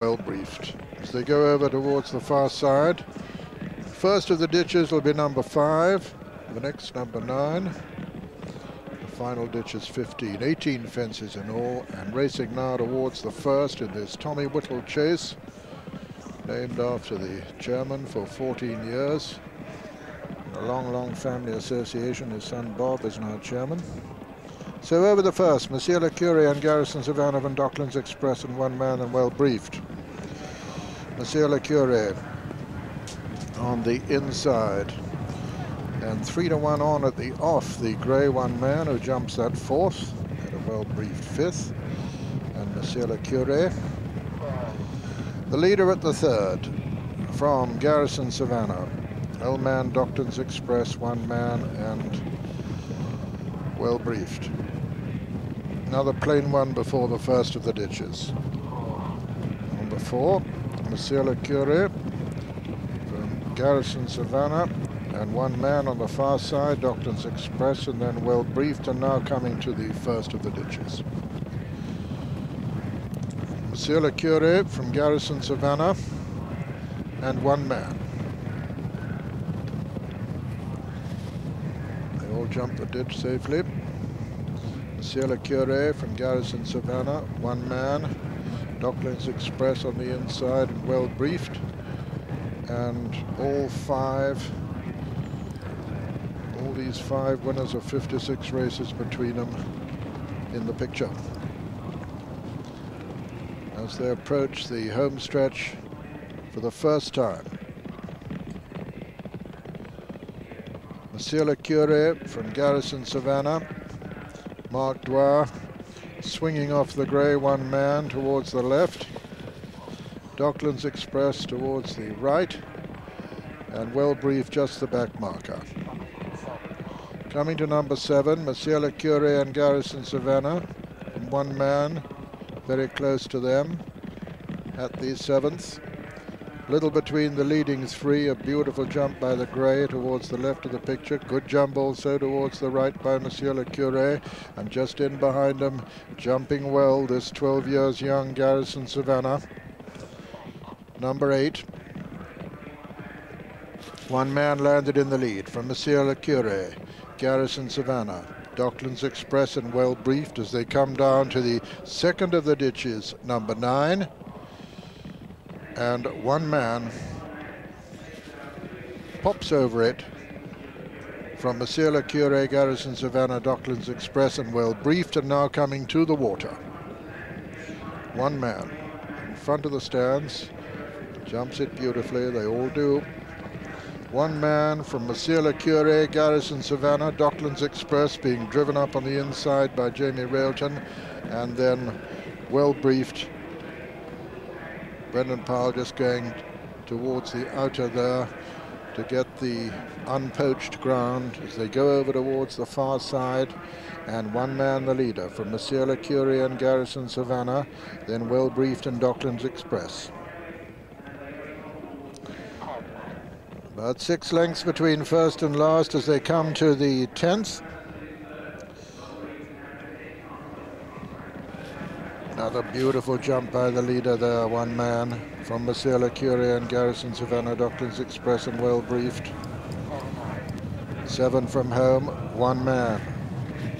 well briefed. As they go over towards the far side, first of the ditches will be number five, the next number nine. The final ditch is 15, 18 fences in all, and racing now towards the first in this Tommy Whittle chase, named after the chairman for 14 years. A long, long family association. His son Bob is now chairman. So over the first, Monsieur Le Cure and Garrison Savannah van Docklands Express and one man and well briefed. Monsieur Le Cure on the inside. And three to one on at the off, the grey one man who jumps that fourth at a well briefed fifth. And Monsieur Le Cure. The leader at the third from Garrison Savannah. L-Man Docklands Express, one man and well briefed. Another plain one before the first of the ditches. Number four, Monsieur Le Cure from Garrison Savannah, and one man on the far side, Docklands Express, and then well briefed, and now coming to the first of the ditches. Monsieur Le Cure from Garrison Savannah, and one man. They all jump the ditch safely. Le Cure from Garrison Savannah, one man. Docklands Express on the inside, and well briefed. And all five, all these five winners of 56 races between them in the picture. As they approach the home stretch for the first time. Monsieur Le Cure from Garrison Savannah, Mark Dwyer swinging off the grey one man towards the left. Docklands Express towards the right. And well briefed just the back marker. Coming to number seven, Monsieur Le Cure and Garrison Savannah. One man very close to them at the seventh. Little between the leading three, a beautiful jump by the grey towards the left of the picture. Good jump also towards the right by Monsieur Le Cure. And just in behind him, jumping well, this 12 years young Garrison Savannah. Number eight. One man landed in the lead from Monsieur Le Cure, Garrison Savannah. Docklands Express and well briefed as they come down to the second of the ditches, number nine and one man pops over it from Monsieur Le Cure, Garrison Savannah, Docklands Express, and well briefed, and now coming to the water. One man in front of the stands, jumps it beautifully, they all do. One man from Monsieur Le Cure, Garrison Savannah, Docklands Express, being driven up on the inside by Jamie Railton, and then well briefed Brendan Powell just going towards the outer there to get the unpoached ground as they go over towards the far side and one man the leader from Monsieur Le Cure and Garrison Savannah then well briefed in Docklands Express. About six lengths between first and last as they come to the 10th. Another beautiful jump by the leader there, one man from Monsieur Le Cure and Garrison Savannah Docklands Express and well briefed. Seven from home, one man.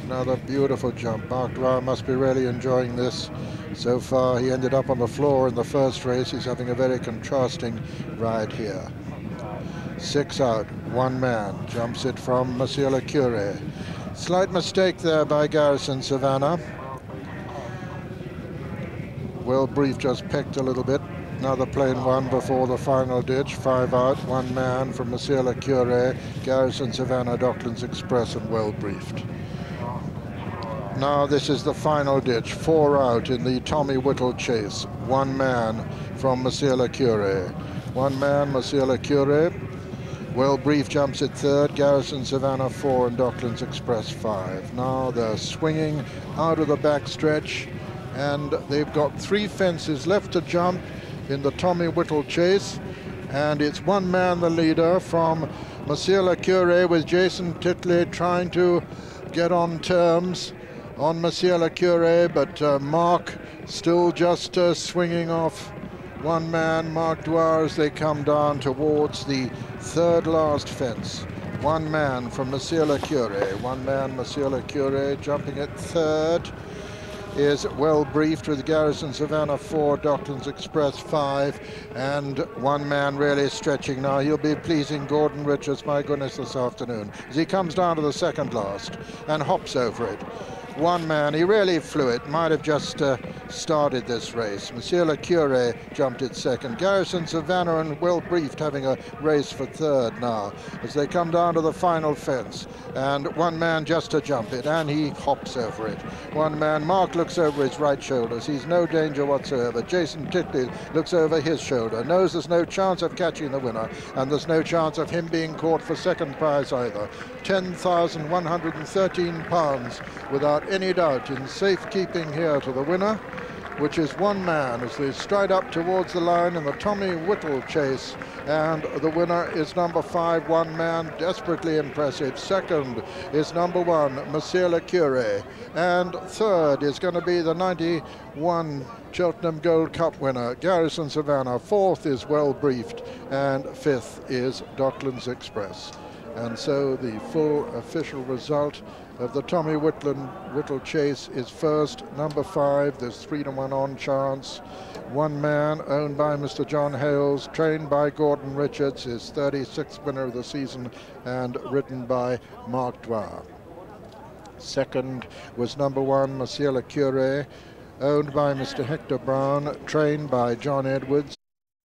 Another beautiful jump. Mark Dwyer must be really enjoying this. So far, he ended up on the floor in the first race. He's having a very contrasting ride here. Six out, one man. Jumps it from Monsieur Le Cure. Slight mistake there by Garrison Savannah well brief just pecked a little bit. Another plain one before the final ditch, five out, one man from Monsieur Le Cure, Garrison Savannah Docklands Express and well briefed. Now this is the final ditch, four out in the Tommy Whittle chase, one man from Monsieur Le Cure. One man, Monsieur Le Cure, well brief jumps at third, Garrison Savannah four and Docklands Express five. Now they're swinging out of the back stretch and they've got three fences left to jump in the Tommy Whittle chase and it's one man the leader from Monsieur Le Cure with Jason Titley trying to get on terms on Monsieur Le Cure but uh, Mark still just uh, swinging off one man, Mark Dwyer, as they come down towards the third last fence. One man from Monsieur Le Cure. One man, Monsieur Le Cure, jumping at third is well briefed with Garrison Savannah 4, Docklands Express 5, and one man really stretching now. He'll be pleasing Gordon Richards, my goodness, this afternoon, as he comes down to the second last and hops over it one man. He really flew it. Might have just uh, started this race. Monsieur Le Cure jumped it second. Garrison Savannah and well briefed having a race for third now as they come down to the final fence. And one man just to jump it and he hops over it. One man, Mark looks over his right shoulder. He's no danger whatsoever. Jason Titley looks over his shoulder. Knows there's no chance of catching the winner and there's no chance of him being caught for second prize either. 10,113 pounds without any doubt in safekeeping here to the winner, which is one man as they stride up towards the line in the Tommy Whittle chase. And the winner is number five, one man, desperately impressive. Second is number one, Monsieur Le Cure. And third is going to be the 91 Cheltenham Gold Cup winner, Garrison Savannah. Fourth is Well Briefed. And fifth is Docklands Express. And so the full official result of the Tommy Whitland Whittle Chase is first, number five. There's three to one on chance. One man owned by Mr. John Hales, trained by Gordon Richards, is 36th winner of the season and ridden by Mark Dwyer. Second was number one, Monsieur Le Cure, owned by Mr. Hector Brown, trained by John Edwards.